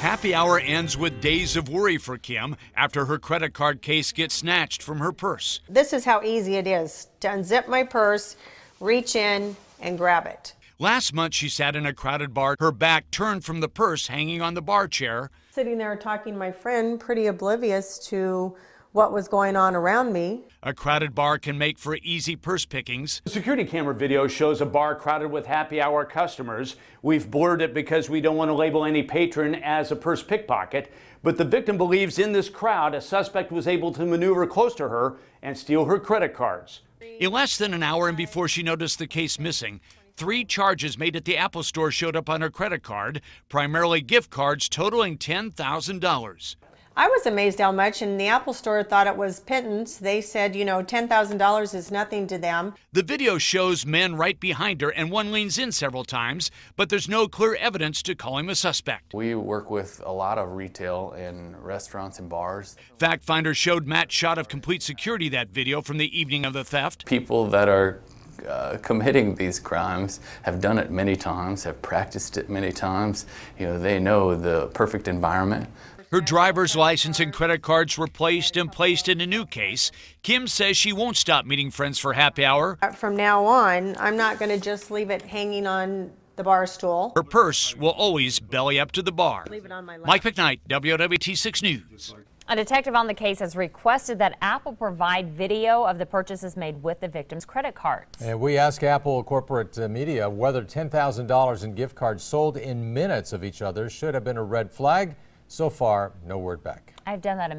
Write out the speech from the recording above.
Happy hour ends with days of worry for Kim after her credit card case gets snatched from her purse. This is how easy it is to unzip my purse, reach in, and grab it. Last month, she sat in a crowded bar, her back turned from the purse hanging on the bar chair. Sitting there talking to my friend, pretty oblivious to what was going on around me. A crowded bar can make for easy purse pickings. The security camera video shows a bar crowded with happy hour customers. We've blurred it because we don't want to label any patron as a purse pickpocket. But the victim believes in this crowd, a suspect was able to maneuver close to her and steal her credit cards. In less than an hour and before she noticed the case missing, three charges made at the Apple store showed up on her credit card, primarily gift cards totaling $10,000. I was amazed how much, and the Apple Store thought it was pittance. They said, you know, $10,000 is nothing to them. The video shows men right behind her, and one leans in several times, but there's no clear evidence to call him a suspect. We work with a lot of retail and restaurants and bars. Fact Finder showed Matt shot of complete security that video from the evening of the theft. People that are uh, committing these crimes have done it many times, have practiced it many times. You know, they know the perfect environment her driver's license and credit cards were placed and placed in a new case. Kim says she won't stop meeting friends for happy hour. From now on, I'm not going to just leave it hanging on the bar stool. Her purse will always belly up to the bar. Mike McKnight, WOWT6 News. A detective on the case has requested that Apple provide video of the purchases made with the victim's credit cards. And we ask Apple corporate uh, media whether $10,000 in gift cards sold in minutes of each other should have been a red flag. So far, no word back. I've done that